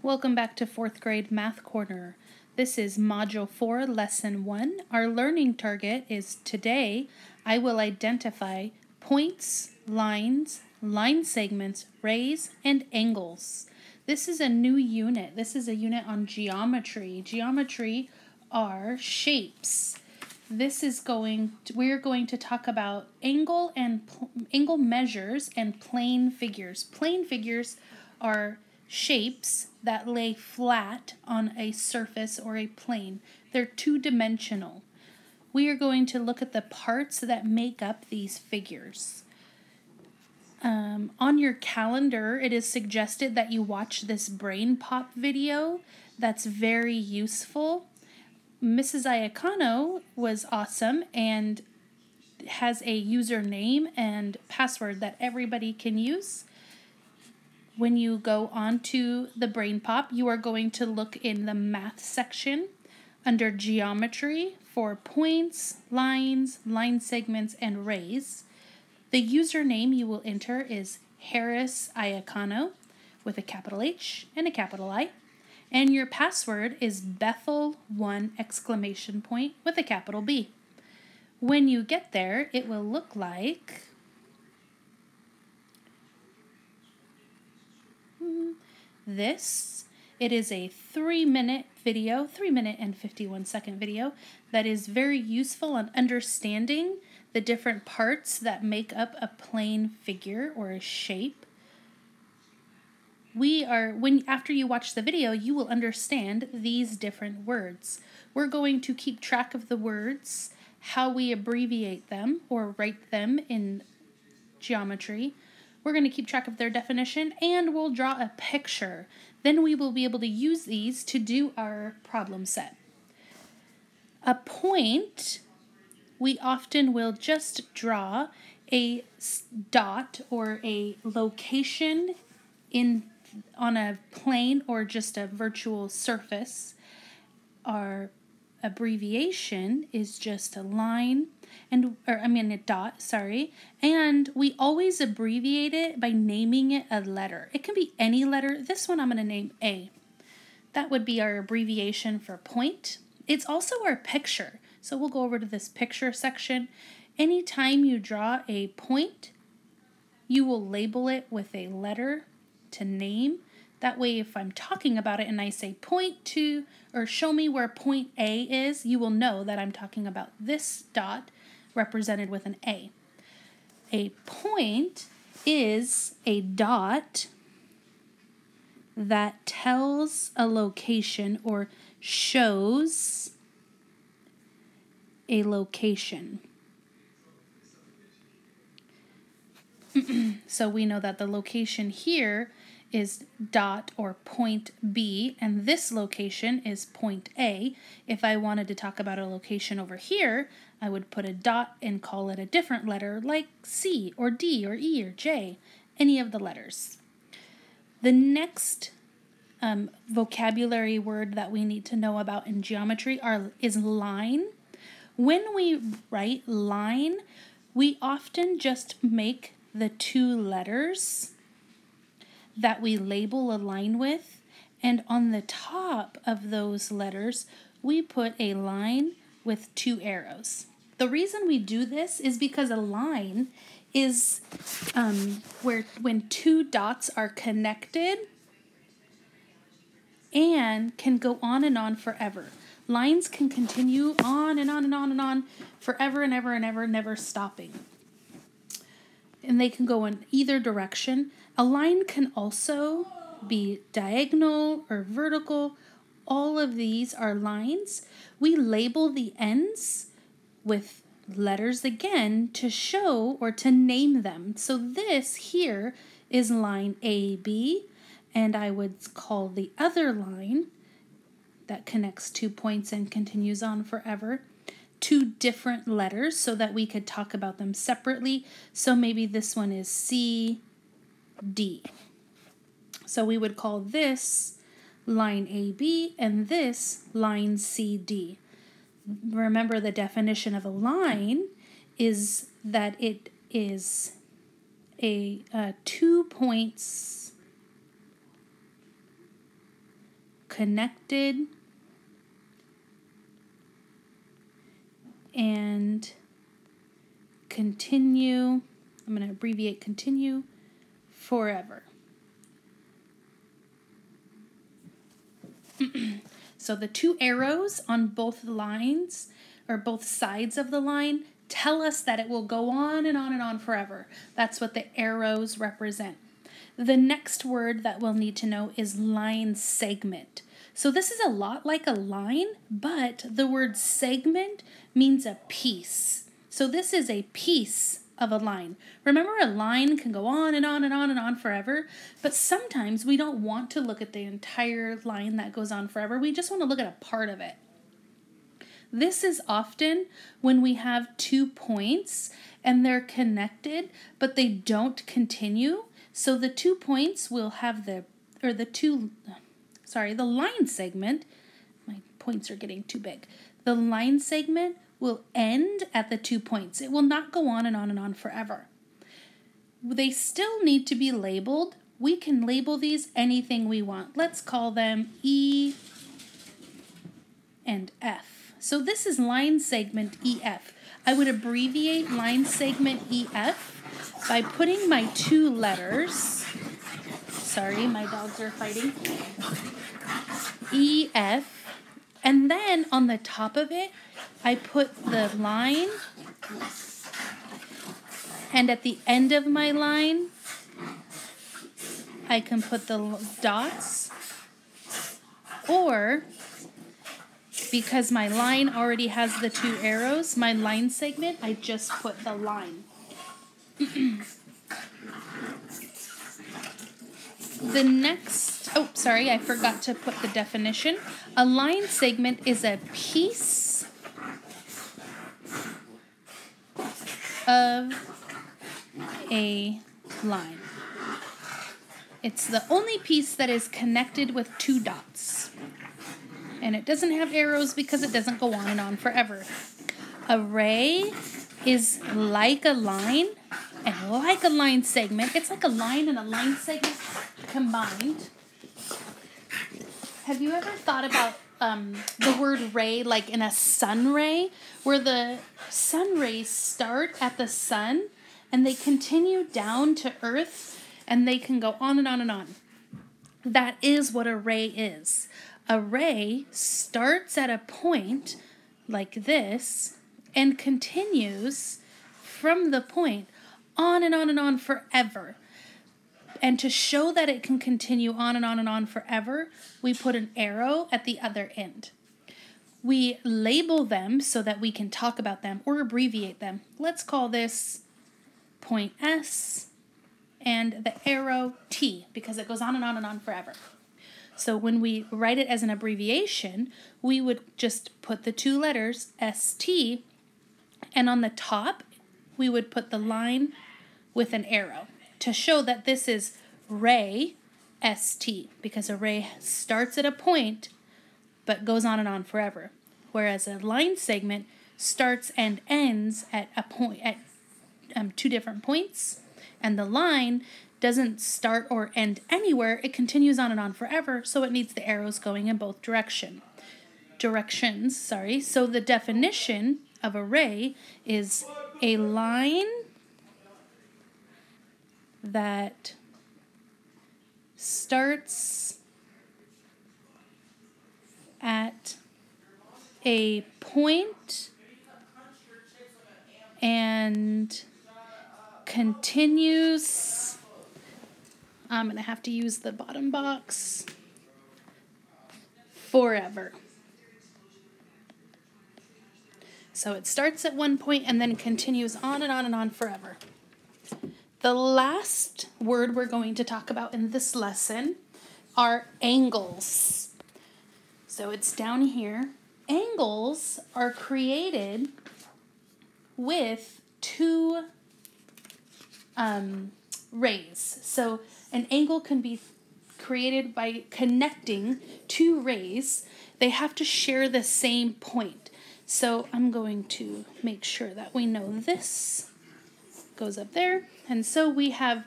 Welcome back to fourth grade Math Corner. This is Module 4, Lesson 1. Our learning target is today I will identify points, lines, line segments, rays, and angles. This is a new unit. This is a unit on geometry. Geometry are shapes. This is going to, we're going to talk about angle and angle measures and plane figures. Plane figures are shapes that lay flat on a surface or a plane. They're two dimensional. We are going to look at the parts that make up these figures. Um, on your calendar, it is suggested that you watch this BrainPOP video. That's very useful. Mrs. Iacano was awesome and has a username and password that everybody can use when you go onto the BrainPOP, you are going to look in the math section under geometry for points, lines, line segments, and rays. The username you will enter is Harris Iacano with a capital H and a capital I. And your password is Bethel1 exclamation point with a capital B. When you get there, it will look like this. It is a three minute video, three minute and 51 second video that is very useful on understanding the different parts that make up a plane figure or a shape. We are, when after you watch the video, you will understand these different words. We're going to keep track of the words, how we abbreviate them or write them in geometry, we're going to keep track of their definition and we'll draw a picture. Then we will be able to use these to do our problem set. A point, we often will just draw a dot or a location in on a plane or just a virtual surface. Our abbreviation is just a line and or I mean a dot, sorry. And we always abbreviate it by naming it a letter. It can be any letter. This one I'm going to name A. That would be our abbreviation for point. It's also our picture. So we'll go over to this picture section. Anytime you draw a point, you will label it with a letter to name. That way, if I'm talking about it and I say point to or show me where point A is, you will know that I'm talking about this dot represented with an A. A point is a dot that tells a location or shows a location. so we know that the location here is dot or point B, and this location is point A. If I wanted to talk about a location over here, I would put a dot and call it a different letter like C or D or E or J, any of the letters. The next um, vocabulary word that we need to know about in geometry are, is line. When we write line, we often just make the two letters that we label a line with, and on the top of those letters, we put a line with two arrows. The reason we do this is because a line is um, where when two dots are connected and can go on and on forever. Lines can continue on and on and on and on forever and ever and ever, never stopping. And they can go in either direction. A line can also be diagonal or vertical. All of these are lines. We label the ends with letters again to show or to name them. So this here is line AB, and I would call the other line that connects two points and continues on forever two different letters so that we could talk about them separately. So maybe this one is C, D. So we would call this line AB and this line CD remember the definition of a line is that it is a uh, two points connected and continue. I'm going to abbreviate continue forever. so the two arrows on both lines or both sides of the line tell us that it will go on and on and on forever. That's what the arrows represent. The next word that we'll need to know is line segment. So this is a lot like a line, but the word segment means a piece. So this is a piece of a line. Remember, a line can go on and on and on and on forever, but sometimes we don't want to look at the entire line that goes on forever. We just want to look at a part of it. This is often when we have two points and they're connected, but they don't continue. So the two points will have the, or the two, sorry, the line segment, my points are getting too big. The line segment will end at the two points. It will not go on and on and on forever. They still need to be labeled. We can label these anything we want. Let's call them E and F. So this is line segment EF. I would abbreviate line segment EF by putting my two letters, sorry, my dogs are fighting, EF, and then on the top of it, I put the line, and at the end of my line, I can put the dots, or because my line already has the two arrows, my line segment, I just put the line. the next, oh, sorry, I forgot to put the definition. A line segment is a piece of a line. It's the only piece that is connected with two dots. And it doesn't have arrows because it doesn't go on and on forever. A ray is like a line and like a line segment. It's like a line and a line segment combined. Have you ever thought about um, the word ray like in a sun ray, where the sun rays start at the sun and they continue down to earth and they can go on and on and on? That is what a ray is. A ray starts at a point like this and continues from the point on and on and on forever. And to show that it can continue on and on and on forever, we put an arrow at the other end. We label them so that we can talk about them or abbreviate them. Let's call this point S and the arrow T because it goes on and on and on forever. So when we write it as an abbreviation, we would just put the two letters ST and on the top we would put the line with an arrow to show that this is ray st because a ray starts at a point but goes on and on forever. Whereas a line segment starts and ends at a point at um, two different points and the line doesn't start or end anywhere. It continues on and on forever so it needs the arrows going in both direction directions sorry. So the definition of a ray is a line that starts at a point and continues. I'm going to have to use the bottom box forever. So it starts at one point and then continues on and on and on forever. The last word we're going to talk about in this lesson are angles. So it's down here. Angles are created with two um, rays. So an angle can be created by connecting two rays. They have to share the same point. So I'm going to make sure that we know this goes up there. And so we have,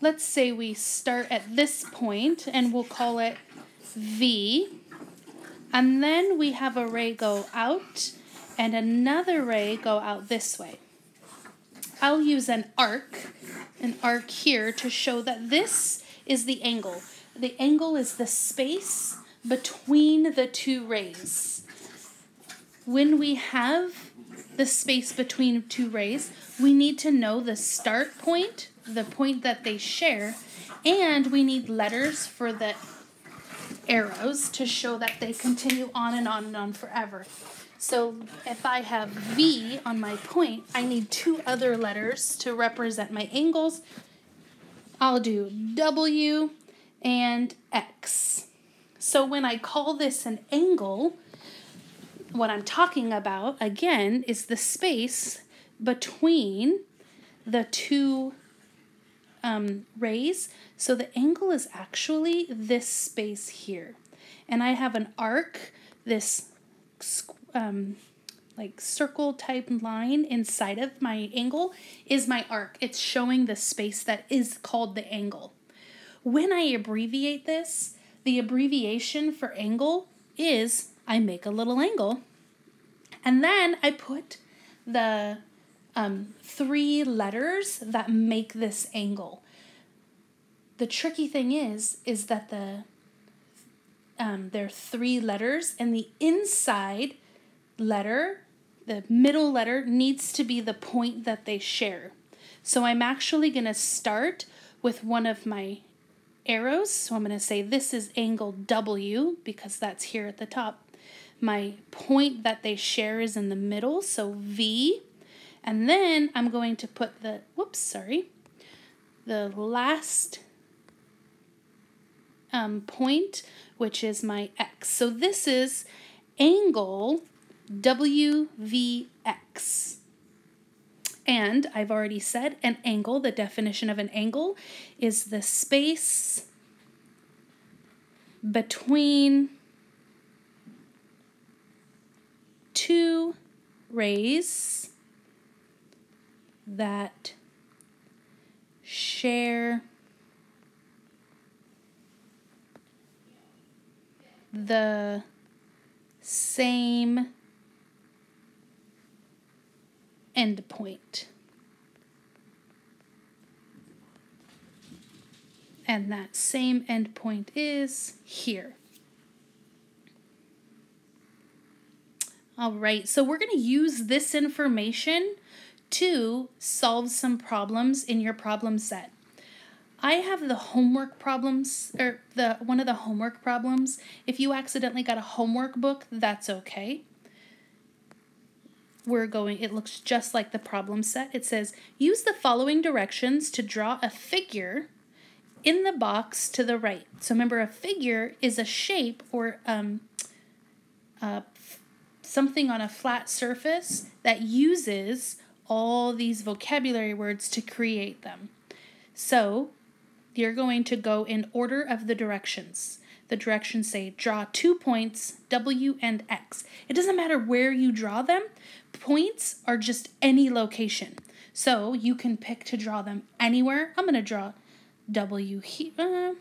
let's say we start at this point and we'll call it V. And then we have a ray go out and another ray go out this way. I'll use an arc, an arc here to show that this is the angle. The angle is the space between the two rays. When we have the space between two rays, we need to know the start point, the point that they share, and we need letters for the arrows to show that they continue on and on and on forever. So if I have V on my point, I need two other letters to represent my angles. I'll do W and X. So when I call this an angle, what I'm talking about, again, is the space between the two um, rays. So the angle is actually this space here. And I have an arc, this um, like circle type line inside of my angle is my arc. It's showing the space that is called the angle. When I abbreviate this, the abbreviation for angle is I make a little angle and then I put the um, three letters that make this angle. The tricky thing is, is that the um, there are three letters and the inside letter, the middle letter, needs to be the point that they share. So I'm actually going to start with one of my arrows. So I'm going to say this is angle W because that's here at the top. My point that they share is in the middle, so V. And then I'm going to put the, whoops, sorry, the last um, point, which is my X. So this is angle WVX. And I've already said an angle, the definition of an angle is the space between two rays that share the same endpoint. And that same endpoint is here. All right, so we're going to use this information to solve some problems in your problem set. I have the homework problems, or the one of the homework problems. If you accidentally got a homework book, that's okay we're going, it looks just like the problem set. It says, use the following directions to draw a figure in the box to the right. So remember, a figure is a shape or um, uh, something on a flat surface that uses all these vocabulary words to create them. So you're going to go in order of the directions. The directions say draw two points, W and X. It doesn't matter where you draw them, Points are just any location. So you can pick to draw them anywhere. I'm going to draw W here. Uh,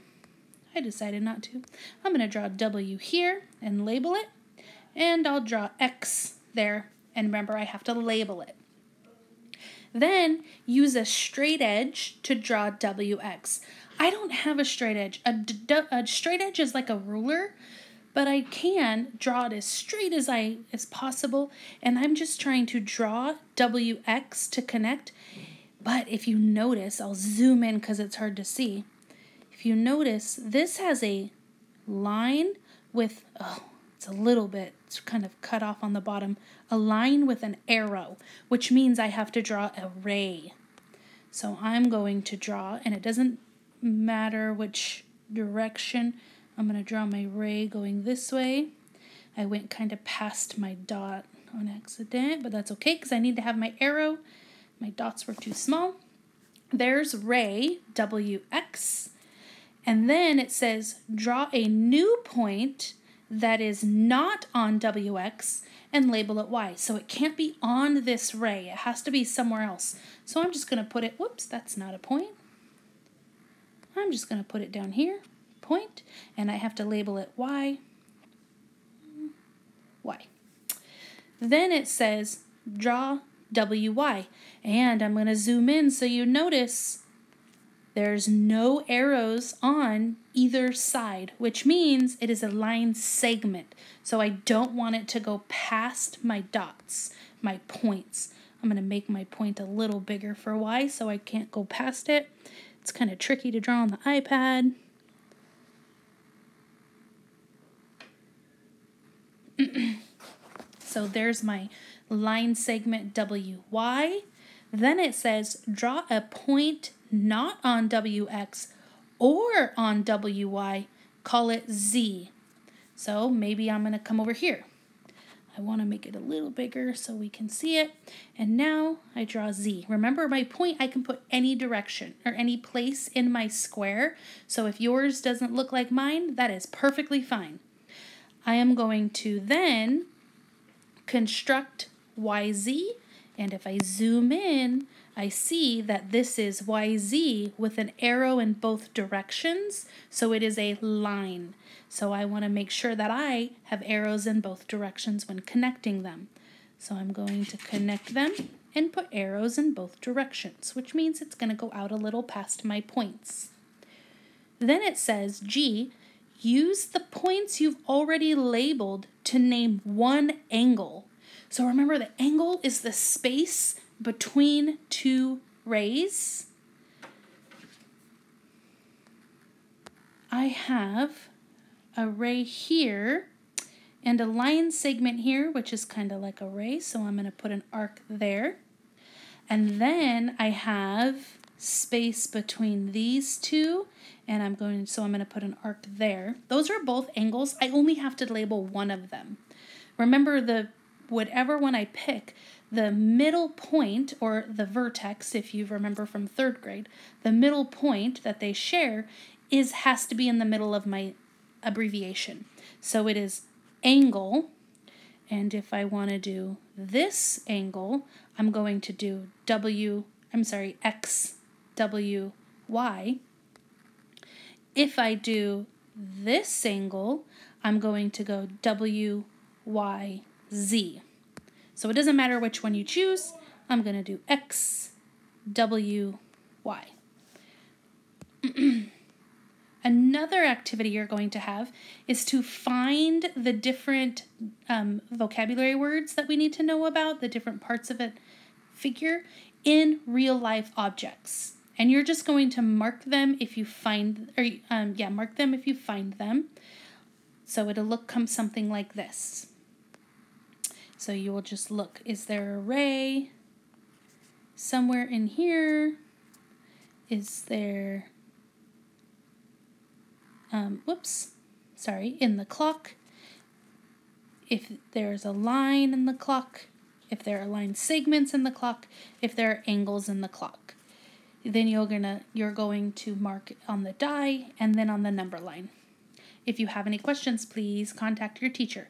I decided not to. I'm going to draw W here and label it. And I'll draw X there. And remember, I have to label it. Then use a straight edge to draw WX. I don't have a straight edge. A, straight edge is like a ruler, but I can draw it as straight as I as possible and I'm just trying to draw WX to connect but if you notice I'll zoom in because it's hard to see if you notice this has a line with oh it's a little bit it's kind of cut off on the bottom a line with an arrow which means I have to draw a ray so I'm going to draw and it doesn't matter which direction I'm going to draw my ray going this way. I went kind of past my dot on accident, but that's okay because I need to have my arrow. My dots were too small. There's ray, WX. And then it says draw a new point that is not on WX and label it Y. So it can't be on this ray. It has to be somewhere else. So I'm just going to put it, whoops, that's not a point. I'm just going to put it down here point and I have to label it Y. Y. Then it says draw WY. And I'm going to zoom in so you notice there's no arrows on either side, which means it is a line segment. So I don't want it to go past my dots, my points. I'm going to make my point a little bigger for Y so I can't go past it. It's kind of tricky to draw on the iPad. so there's my line segment WY. Then it says draw a point not on WX or on WY, call it Z. So maybe I'm going to come over here. I want to make it a little bigger so we can see it. And now I draw Z. Remember my point, I can put any direction or any place in my square. So if yours doesn't look like mine, that is perfectly fine. I am going to then construct YZ. And if I zoom in, I see that this is YZ with an arrow in both directions. So it is a line. So I want to make sure that I have arrows in both directions when connecting them. So I'm going to connect them and put arrows in both directions, which means it's going to go out a little past my points. Then it says, G, use the points you've already labeled to name one angle. So remember, the angle is the space between two rays. I have a ray here and a line segment here, which is kind of like a ray. So I'm going to put an arc there. And then I have space between these two and I'm going so I'm going to put an arc there. Those are both angles. I only have to label one of them. Remember the whatever one I pick, the middle point or the vertex if you remember from 3rd grade, the middle point that they share is has to be in the middle of my abbreviation. So it is angle, and if I want to do this angle, I'm going to do W, I'm sorry, X, W, Y. If I do this angle, I'm going to go W, Y, Z. So it doesn't matter which one you choose, I'm going to do X, W, Y. Another activity you're going to have is to find the different um, vocabulary words that we need to know about, the different parts of a figure in real life objects. And you're just going to mark them if you find, or um, yeah, mark them if you find them. So it'll look come something like this. So you will just look, is there a ray somewhere in here? Is there um, whoops, sorry, in the clock. If there's a line in the clock, if there are line segments in the clock, if there are angles in the clock. Then you're gonna you're going to mark on the die and then on the number line. If you have any questions, please contact your teacher.